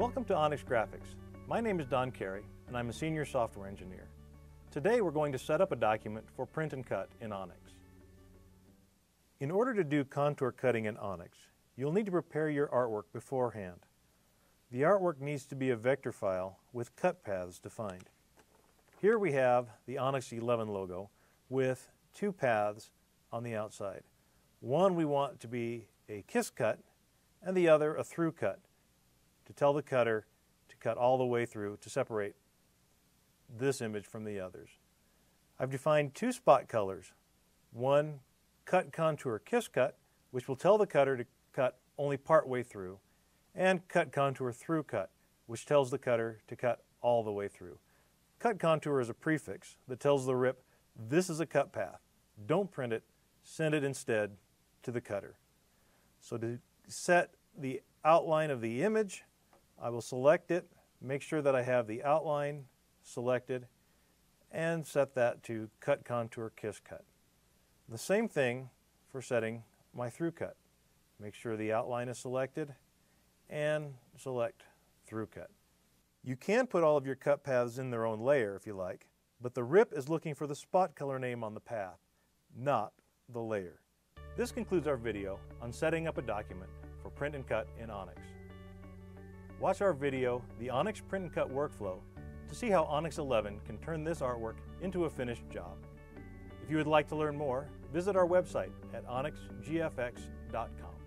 Welcome to Onyx Graphics. My name is Don Carey and I'm a senior software engineer. Today we're going to set up a document for print and cut in Onyx. In order to do contour cutting in Onyx, you'll need to prepare your artwork beforehand. The artwork needs to be a vector file with cut paths defined. Here we have the Onyx 11 logo with two paths on the outside. One we want to be a kiss cut and the other a through cut to tell the cutter to cut all the way through to separate this image from the others. I've defined two spot colors. One cut contour kiss cut, which will tell the cutter to cut only part way through, and cut contour through cut, which tells the cutter to cut all the way through. Cut contour is a prefix that tells the RIP this is a cut path. Don't print it, send it instead to the cutter. So to set the outline of the image, I will select it, make sure that I have the outline selected, and set that to Cut Contour Kiss Cut. The same thing for setting my through cut. Make sure the outline is selected and select through cut. You can put all of your cut paths in their own layer if you like, but the RIP is looking for the spot color name on the path, not the layer. This concludes our video on setting up a document for print and cut in Onyx. Watch our video, The Onyx Print and Cut Workflow, to see how Onyx 11 can turn this artwork into a finished job. If you would like to learn more, visit our website at onyxgfx.com.